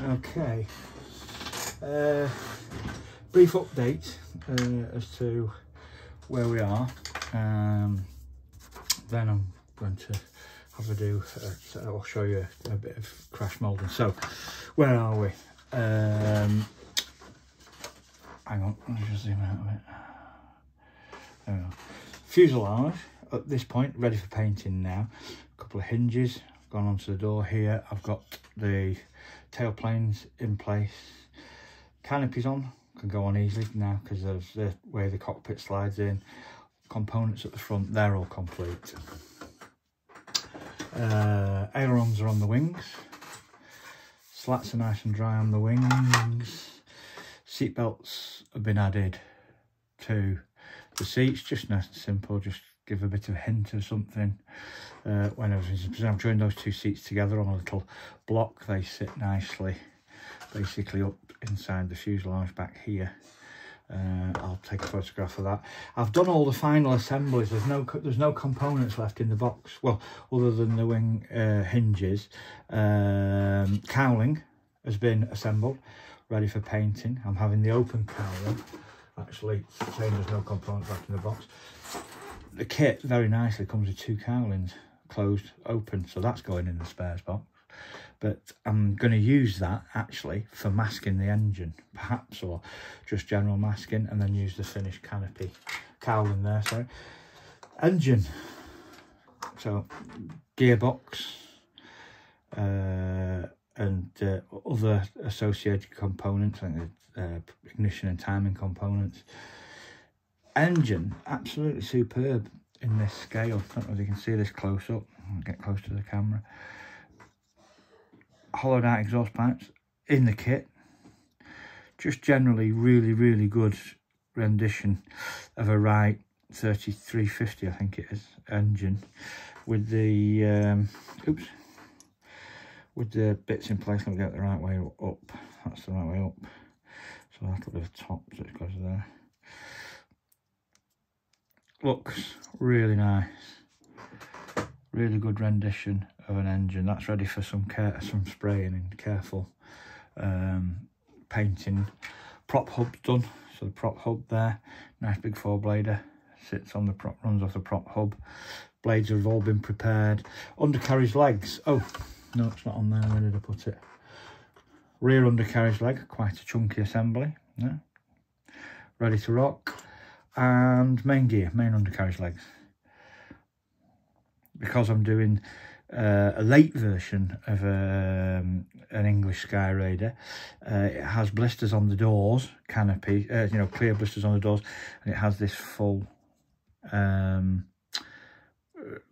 Okay. Uh, brief update uh, as to where we are. Um, then I'm going to have a do, uh, I'll show you a bit of crash moulding. So, where are we? Um, hang on, let me just zoom out a bit. There we. Fuselage at this point, ready for painting now. A couple of hinges gone onto the door here. I've got the tail planes in place. Canopies on, can go on easily now because of the way the cockpit slides in. Components at the front, they're all complete. Uh, ailerons are on the wings. Slats are nice and dry on the wings. Seat belts have been added to the seats, just nice and simple, just give a bit of hint of something uh, when I'm joining those two seats together on a little block they sit nicely basically up inside the fuselage back here uh, I'll take a photograph of that. I've done all the final assemblies. There's no there's no components left in the box. Well, other than the wing uh, hinges. Um, cowling has been assembled, ready for painting. I'm having the open cowling. Actually, saying there's no components left in the box. The kit very nicely comes with two cowlings, closed, open. So that's going in the spares box. But I'm going to use that actually for masking the engine perhaps or just general masking and then use the finished canopy cowling there sorry. Engine. So gearbox uh, and uh, other associated components like uh, ignition and timing components engine absolutely superb in this scale I don't know if you can see this close up I'll get close to the camera hollowed out exhaust pipes in the kit. Just generally really, really good rendition of a Wright 3350, I think it is, engine with the, um, oops, with the bits in place. Let me get the right way up. That's the right way up. So that'll be the top, so it goes there. Looks really nice. Really good rendition of an engine. That's ready for some care, some spraying and careful um, painting. Prop hub's done. So the prop hub there, nice big four blader, sits on the prop, runs off the prop hub. Blades have all been prepared. Undercarriage legs. Oh, no, it's not on there. Where did I put it? Rear undercarriage leg, quite a chunky assembly. Yeah. Ready to rock. And main gear, main undercarriage legs. Because I'm doing uh, a late version of um, an English Skyraider. Uh, it has blisters on the doors, canopy, uh, you know, clear blisters on the doors, and it has this full um,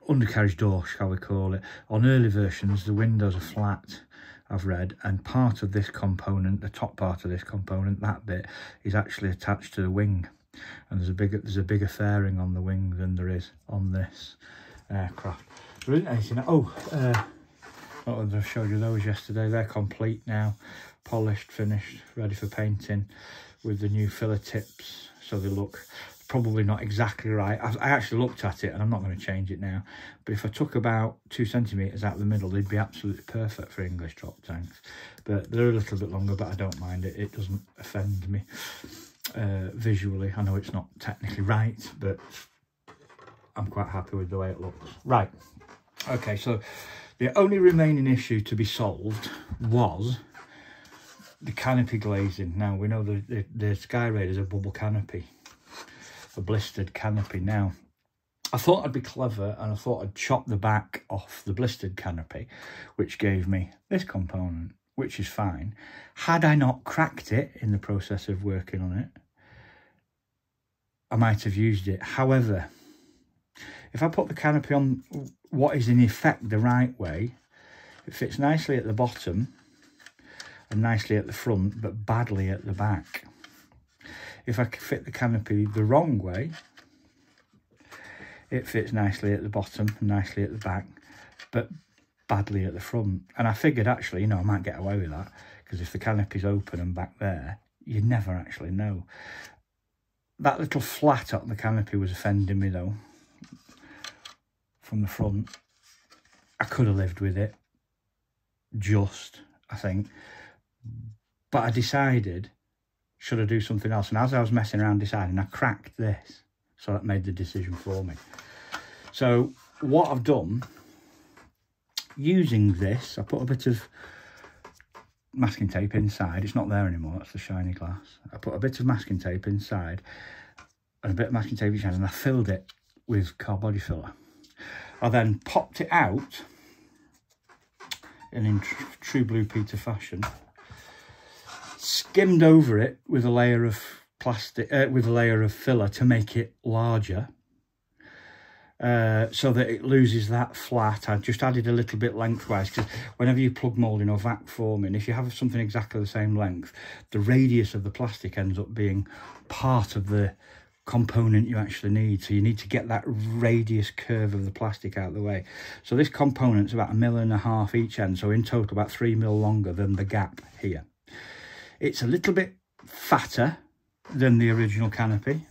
undercarriage door, shall we call it. On early versions, the windows are flat, I've read, and part of this component, the top part of this component, that bit, is actually attached to the wing. And there's a bigger there's a bigger fairing on the wing than there is on this aircraft. Brilliant, anything. Oh, uh, I showed you those yesterday. They're complete now, polished, finished, ready for painting with the new filler tips. So they look probably not exactly right. I, I actually looked at it and I'm not going to change it now. But if I took about two centimetres out of the middle, they'd be absolutely perfect for English drop tanks. But they're a little bit longer, but I don't mind it. It doesn't offend me uh, visually. I know it's not technically right, but I'm quite happy with the way it looks. Right, Okay, so the only remaining issue to be solved was the canopy glazing. Now, we know the, the, the Skyraider is a bubble canopy, a blistered canopy. Now, I thought I'd be clever and I thought I'd chop the back off the blistered canopy, which gave me this component, which is fine. Had I not cracked it in the process of working on it, I might have used it. However, if I put the canopy on what is in effect the right way, it fits nicely at the bottom and nicely at the front, but badly at the back. If I fit the canopy the wrong way, it fits nicely at the bottom and nicely at the back, but badly at the front. And I figured actually, you know, I might get away with that because if the canopy's open and back there, you never actually know. That little flat on the canopy was offending me though from the front. I could have lived with it, just, I think. But I decided, should I do something else? And as I was messing around deciding, I cracked this. So that made the decision for me. So what I've done, using this, I put a bit of masking tape inside. It's not there anymore, that's the shiny glass. I put a bit of masking tape inside and a bit of masking tape inside and I filled it with car body filler. I then popped it out and in tr true Blue Peter fashion, skimmed over it with a layer of plastic, uh, with a layer of filler to make it larger. Uh, so that it loses that flat. I just added a little bit lengthwise because whenever you plug moulding or vac forming, if you have something exactly the same length, the radius of the plastic ends up being part of the component you actually need. So you need to get that radius curve of the plastic out of the way. So this component's about a mil and a half each end. So in total about three mil longer than the gap here. It's a little bit fatter than the original canopy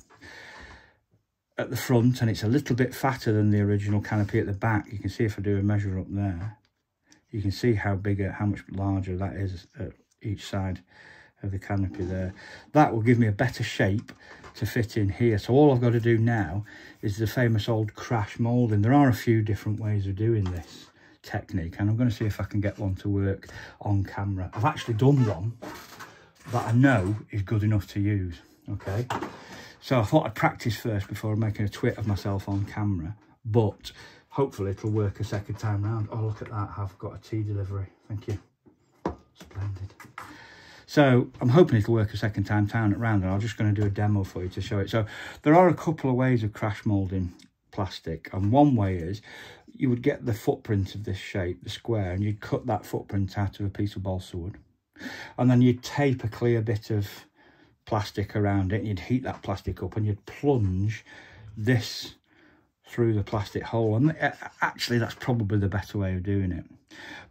at the front and it's a little bit fatter than the original canopy at the back. You can see if I do a measure up there, you can see how bigger, how much larger that is at each side of the canopy there. That will give me a better shape to fit in here. So all I've got to do now is the famous old crash moulding. There are a few different ways of doing this technique and I'm going to see if I can get one to work on camera. I've actually done one that I know is good enough to use, okay? So I thought I'd practice first before making a twit of myself on camera, but hopefully it'll work a second time round. Oh, look at that, I've got a tea delivery, thank you. Splendid. So I'm hoping it'll work a second time round and I'm just going to do a demo for you to show it. So there are a couple of ways of crash moulding plastic and one way is you would get the footprint of this shape, the square, and you'd cut that footprint out of a piece of balsa wood. And then you'd tape a clear bit of plastic around it and you'd heat that plastic up and you'd plunge this through the plastic hole. And actually that's probably the better way of doing it.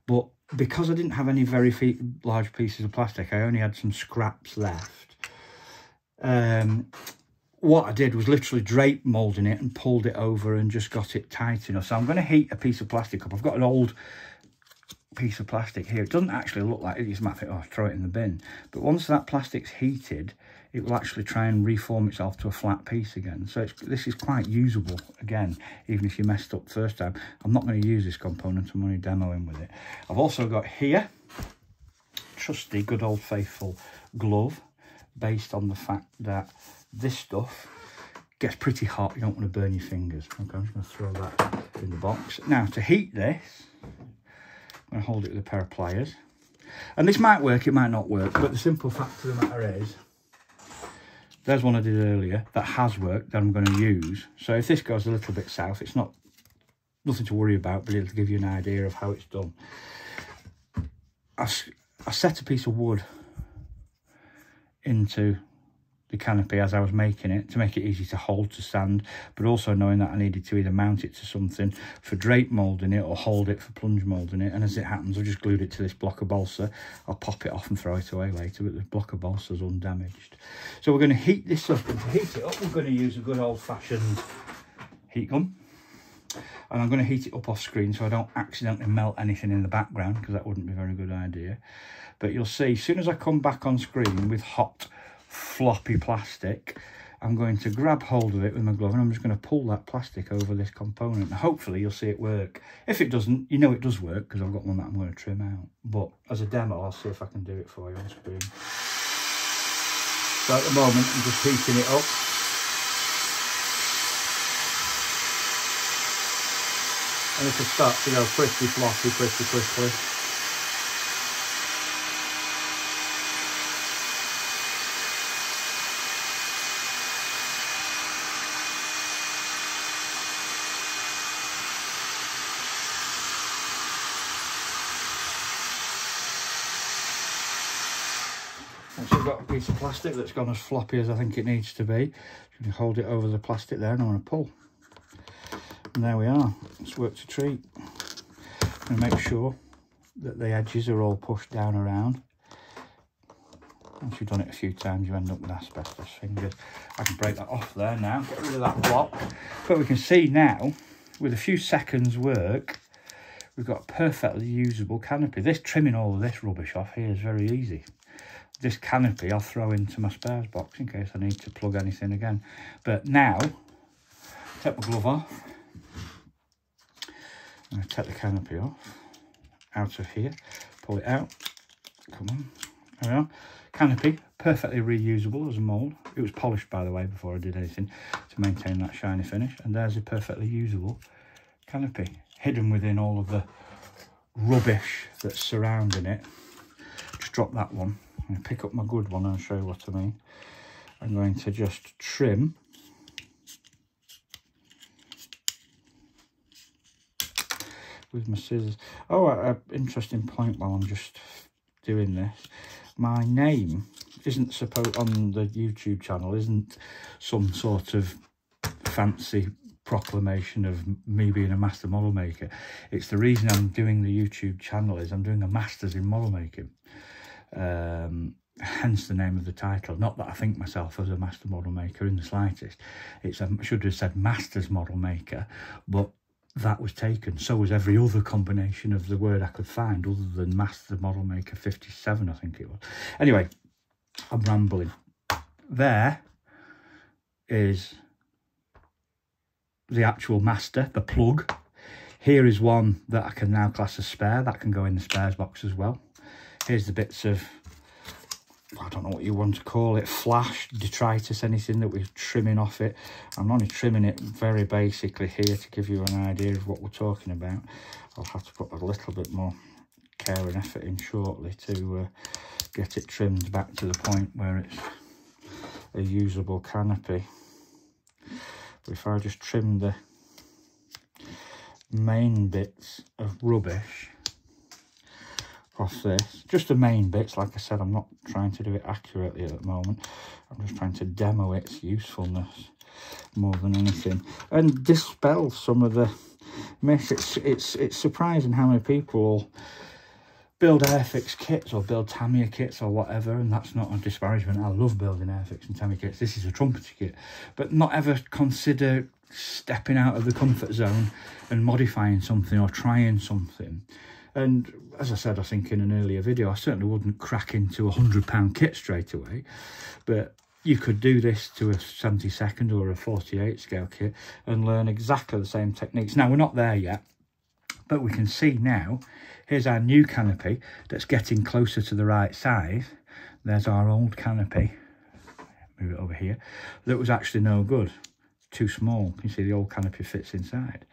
But because I didn't have any very large pieces of plastic, I only had some scraps left. Um, what I did was literally drape moulding it and pulled it over and just got it tight enough. So I'm going to heat a piece of plastic up. I've got an old piece of plastic here. It doesn't actually look like it. You just might think, oh, throw it in the bin. But once that plastic's heated, it will actually try and reform itself to a flat piece again. So this is quite usable again, even if you messed up first time. I'm not going to use this component, I'm only demoing with it. I've also got here, trusty, good old faithful glove, based on the fact that this stuff gets pretty hot. You don't want to burn your fingers. Okay, I'm just going to throw that in the box. Now, to heat this, I'm going to hold it with a pair of pliers. And this might work, it might not work, but the simple fact of the matter is, there's one I did earlier that has worked that I'm going to use. So if this goes a little bit south, it's not nothing to worry about, but it'll give you an idea of how it's done. I, I set a piece of wood into the canopy as I was making it to make it easy to hold to stand but also knowing that I needed to either mount it to something for drape moulding it or hold it for plunge moulding it. And as it happens I've just glued it to this block of balsa. I'll pop it off and throw it away later but the block of balsa is undamaged. So we're going to heat this up. And to heat it up we're going to use a good old-fashioned heat gun. And I'm going to heat it up off screen so I don't accidentally melt anything in the background because that wouldn't be a very good idea. But you'll see as soon as I come back on screen with hot floppy plastic. I'm going to grab hold of it with my glove and I'm just going to pull that plastic over this component. Hopefully you'll see it work. If it doesn't, you know it does work because I've got one that I'm going to trim out. But as a demo, I'll see if I can do it for you on screen. So at the moment, I'm just heating it up. And it'll start to go pretty floppy pretty quickly. Piece of plastic that's gone as floppy as I think it needs to be. You hold it over the plastic there and I'm going to pull. And there we are. It's worked a treat. I'm make sure that the edges are all pushed down around. Once you've done it a few times, you end up with asbestos fingers. I can break that off there now, get rid of that block. But we can see now, with a few seconds work, we've got a perfectly usable canopy. This trimming all of this rubbish off here is very easy. This canopy I'll throw into my spares box in case I need to plug anything again. But now, take my glove off. I'm going to take the canopy off, out of here, pull it out. Come on, there we are. Canopy, perfectly reusable as a mould. It was polished, by the way, before I did anything to maintain that shiny finish. And there's a perfectly usable canopy, hidden within all of the rubbish that's surrounding it. Just drop that one. To pick up my good one and show you what I mean. I'm going to just trim with my scissors. Oh, an interesting point while I'm just doing this. My name isn't supposed on the YouTube channel isn't some sort of fancy proclamation of me being a master model maker. It's the reason I'm doing the YouTube channel is I'm doing a masters in model making. Um, hence the name of the title. Not that I think myself as a master model maker in the slightest. It's I should have said masters model maker, but that was taken. So was every other combination of the word I could find other than Master Model Maker 57, I think it was. Anyway, I'm rambling. There is the actual master, the plug. Here is one that I can now class as spare. That can go in the spares box as well. Here's the bits of I don't know what you want to call it, flash, detritus, anything that we're trimming off it. I'm only trimming it very basically here to give you an idea of what we're talking about. I'll have to put a little bit more care and effort in shortly to uh, get it trimmed back to the point where it's a usable canopy. But if I just trim the main bits of rubbish off this. Just the main bits, like I said, I'm not trying to do it accurately at the moment. I'm just trying to demo its usefulness more than anything. And dispel some of the mess. It's, it's, it's surprising how many people build Airfix kits or build Tamiya kits or whatever, and that's not a disparagement. I love building Airfix and Tamiya kits. This is a trumpeter kit, but not ever consider stepping out of the comfort zone and modifying something or trying something. And as I said, I think in an earlier video, I certainly wouldn't crack into a £100 kit straight away. But you could do this to a 72nd or a 48 scale kit and learn exactly the same techniques. Now, we're not there yet, but we can see now, here's our new canopy that's getting closer to the right size. There's our old canopy, move it over here, that was actually no good, too small. You see the old canopy fits inside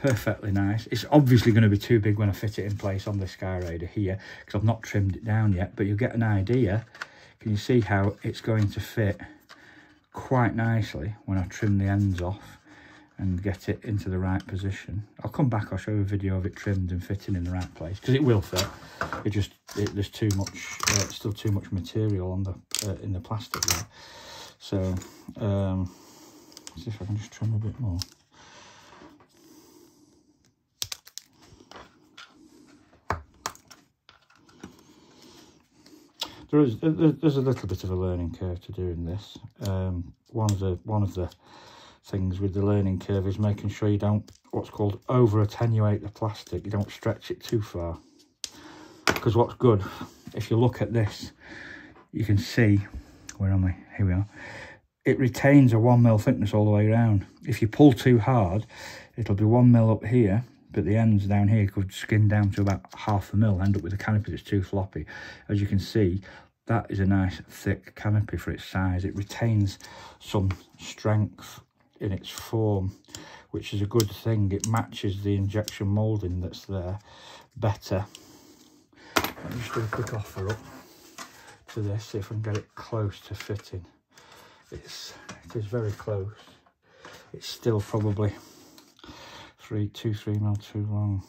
perfectly nice. It's obviously going to be too big when I fit it in place on the Skyraider here because I've not trimmed it down yet, but you'll get an idea. Can you see how it's going to fit quite nicely when I trim the ends off and get it into the right position. I'll come back, I'll show you a video of it trimmed and fitting in the right place because it will fit. It just, it, there's too much, uh, still too much material on the uh, in the plastic there. So, um, see if I can just trim a bit more. There is there's a little bit of a learning curve to doing this. Um, one of the one of the things with the learning curve is making sure you don't what's called over attenuate the plastic. You don't stretch it too far. Because what's good, if you look at this, you can see where am I? Here we are. It retains a one mil thickness all the way around. If you pull too hard, it'll be one mil up here but the ends down here could skin down to about half a mil, end up with a canopy that's too floppy. As you can see, that is a nice thick canopy for its size. It retains some strength in its form, which is a good thing. It matches the injection moulding that's there better. Me just do a quick offer up to this, see if I can get it close to fitting. It's, it is very close. It's still probably three, two, three mil too long.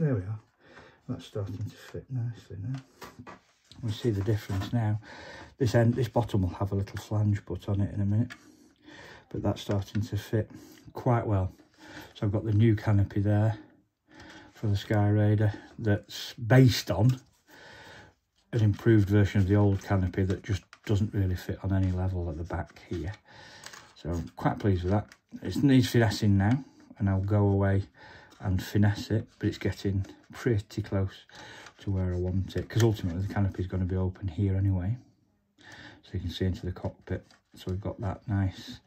There we are. That's starting to fit nicely now. We see the difference now. This end this bottom will have a little flange put on it in a minute but that's starting to fit quite well. So I've got the new canopy there for the Skyraider that's based on an improved version of the old canopy that just doesn't really fit on any level at the back here. So I'm quite pleased with that. It needs finessing now and I'll go away and finesse it but it's getting pretty close to where I want it because ultimately the canopy is going to be open here anyway. So you can see into the cockpit. So we've got that nice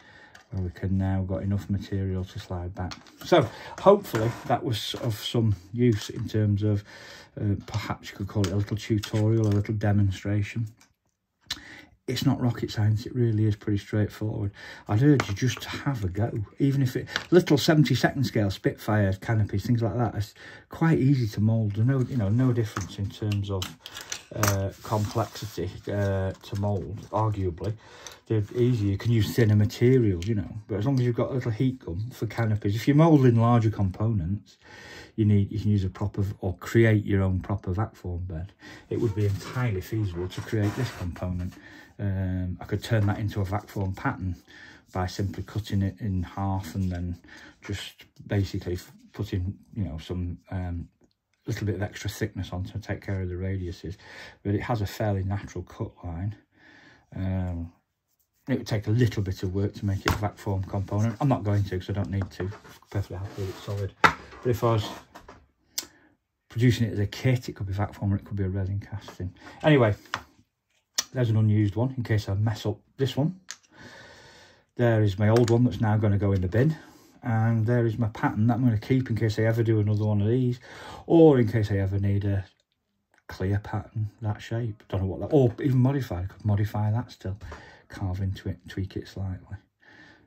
where we can now got enough material to slide back. So hopefully that was of some use in terms of uh, perhaps you could call it a little tutorial a little demonstration it's not rocket science it really is pretty straightforward. I'd urge you just to have a go even if it little 70 second scale spitfire canopies things like that it's quite easy to mold no you know no difference in terms of uh, complexity uh, to mold arguably. They're easy you can use thinner materials you know but as long as you've got a little heat gun for canopies. If you're molding larger components you need you can use a proper or create your own proper vac form bed. It would be entirely feasible to create this component um, I could turn that into a vac form pattern by simply cutting it in half and then just basically putting you know some um, little bit of extra thickness on to take care of the radiuses. But it has a fairly natural cut line. Um, it would take a little bit of work to make it a vac form component. I'm not going to because i don't need to. I'm perfectly happy with it solid. But if i was producing it as a kit it could be vac form or it could be a resin casting. Anyway there's an unused one in case I mess up this one. There is my old one that's now going to go in the bin. And there is my pattern that I'm going to keep in case I ever do another one of these. Or in case I ever need a clear pattern, that shape. Don't know what that... Or even modified. I could modify that still. Carve into it, tweak it slightly.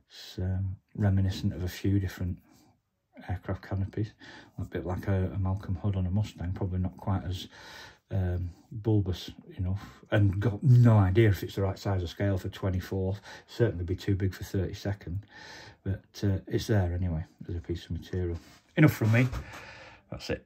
It's um, reminiscent of a few different aircraft canopies. A bit like a, a Malcolm Hood on a Mustang. Probably not quite as um, bulbous enough and got no idea if it's the right size of scale for 24th certainly be too big for 32nd but uh, it's there anyway as a piece of material. Enough from me. That's it